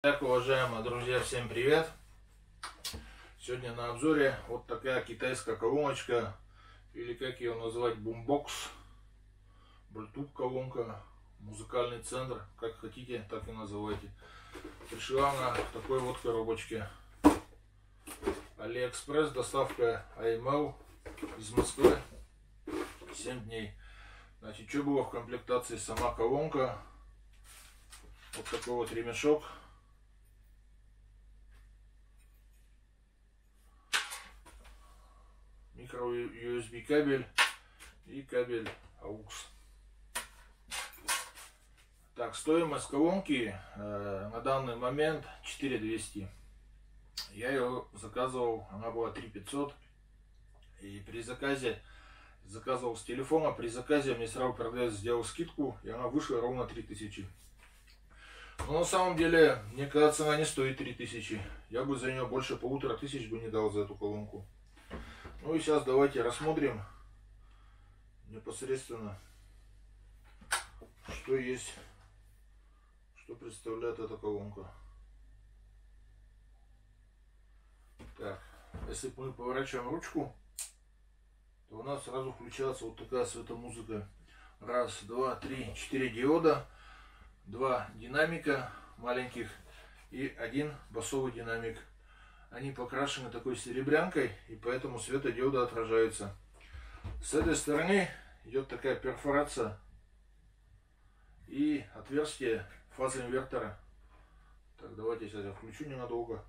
Так, уважаемые друзья, всем привет! Сегодня на обзоре вот такая китайская колоночка, или как ее назвать, бумбокс, Bluetooth колонка, музыкальный центр, как хотите, так и называйте. Пришла она в такой вот коробочке. Алиэкспресс, доставка Tmall из Москвы, 7 дней. Значит, что было в комплектации? Сама колонка, вот такой вот ремешок. Микро USB кабель и кабель AUX. Так, стоимость колонки э, на данный момент 4200. Я ее заказывал, она была 3500. И при заказе, заказывал с телефона, при заказе мне сразу продавец сделал скидку, и она вышла ровно 3000. Но на самом деле, мне кажется, она не стоит 3000. Я бы за нее больше полутора тысяч бы не дал за эту колонку. Ну и сейчас давайте рассмотрим непосредственно, что есть, что представляет эта колонка. Так, если мы поворачиваем ручку, то у нас сразу включается вот такая светомузыка. Раз, два, три, четыре диода два динамика маленьких и один басовый динамик. Они покрашены такой серебрянкой, и поэтому светодиоды отражаются. С этой стороны идет такая перфорация и отверстие фазоинвертора. Так, давайте сейчас я включу ненадолго.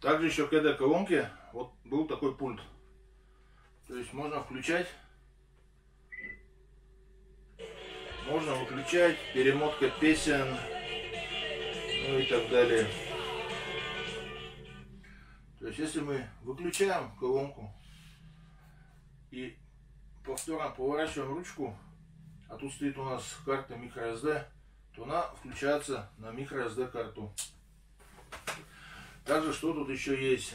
Также еще к этой колонке вот был такой пульт. То есть можно включать, можно выключать, перемотка песен, ну и так далее. То есть если мы выключаем колонку и повторно поворачиваем ручку, а тут стоит у нас карта microSD, то она включается на microSD карту. Также что тут еще есть?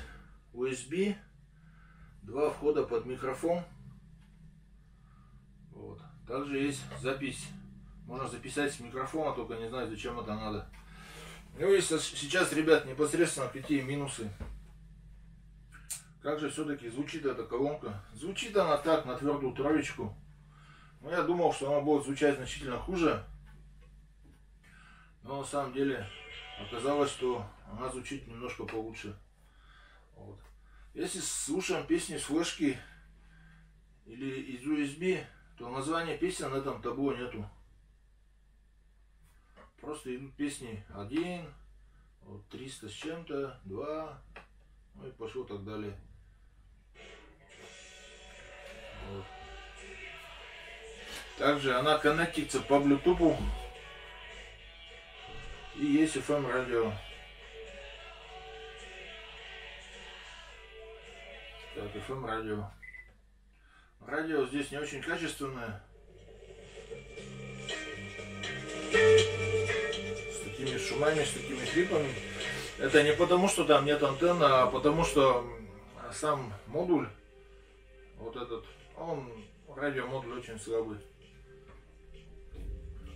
USB Два входа под микрофон. Вот. Также есть запись. Можно записать с микрофона, только не знаю, зачем это надо. Ну и сейчас, ребят, непосредственно какие минусы. Как же все-таки звучит эта колонка? Звучит она так, на твердую троечку. Но я думал, что она будет звучать значительно хуже. Но на самом деле оказалось, что она звучит немножко получше. Вот. Если слушаем песни с флешки или из USB, то названия песен на этом табло нету. Просто идут песни 1, вот 300 с чем-то, 2, ну и пошло так далее. Вот. Также она коннектится по Bluetooth и есть FM радио. Так, FM радио. Радио здесь не очень качественное. Шумами, с такими хрипами. Это не потому, что там нет антенны, а потому что сам модуль, вот этот, он, радиомодуль очень слабый.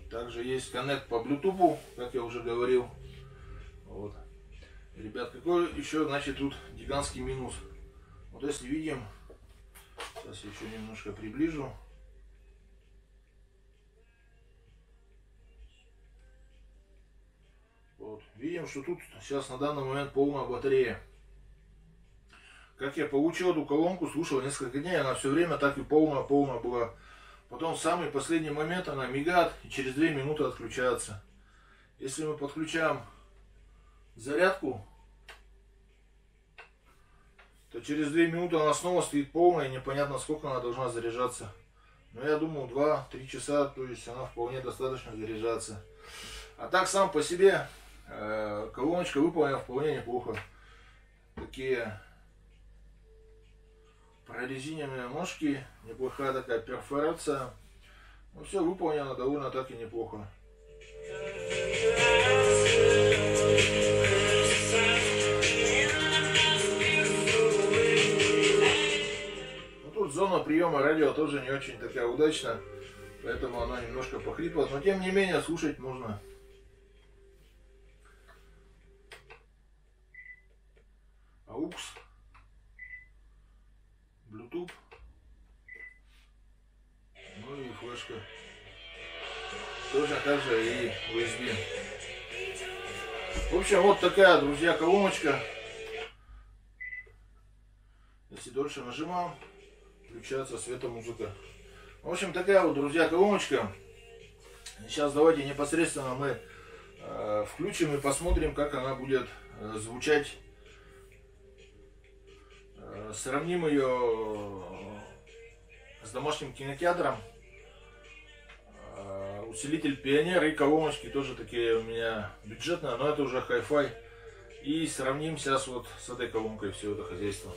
Также есть коннект по Bluetooth, как я уже говорил. Вот. Ребят, какой еще, значит, тут гигантский минус. Вот если видим, сейчас я еще немножко приближу. Видим, что тут сейчас на данный момент полная батарея. Как я получил эту колонку, слушал несколько дней, она все время так и полная-полная была. Потом в самый последний момент она мигает и через 2 минуты отключается. Если мы подключаем зарядку, то через 2 минуты она снова стоит полная, непонятно сколько она должна заряжаться. Но я думаю 2-3 часа, то есть она вполне достаточно заряжаться. А так сам по себе колоночка выполнена вполне неплохо. Такие прорезиненные ножки, неплохая такая перфорация. Ну все выполнено довольно так и неплохо. зона зона приема радио тоже не очень такая удачная, поэтому оно немножко похрипло, но тем не менее слушать можно. AUX, Bluetooth, ну и флешка. Тоже также и USB. В общем, вот такая, друзья, колоночка. Если дольше нажимаем, включается светомузыка. В общем, такая вот, друзья, колоночка. Сейчас давайте непосредственно мы э, включим и посмотрим, как она будет э, звучать. Э, сравним ее с домашним кинотеатром. Э, усилитель Пионер и колоночки тоже такие у меня бюджетные, но это уже хай-фай. И сравним сейчас вот с этой колонкой все это хозяйство.